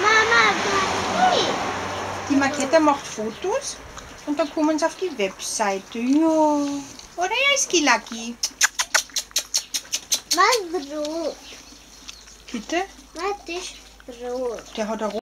Hey. Die Maketa macht Fotos und dann kommen sie auf die Webseite. Ja. Oder ist Lucky? Was Brot? Bitte? Was ist Brot? Der hat ein